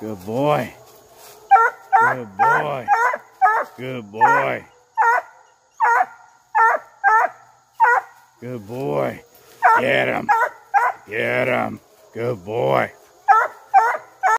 Good boy. Good boy. Good boy. Good boy. Get him. Get him. Good boy.